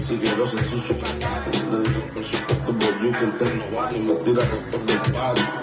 si quiero ser su sucata. Le digo, por supuesto, boyu que el terno vale y me tira el doctor del party.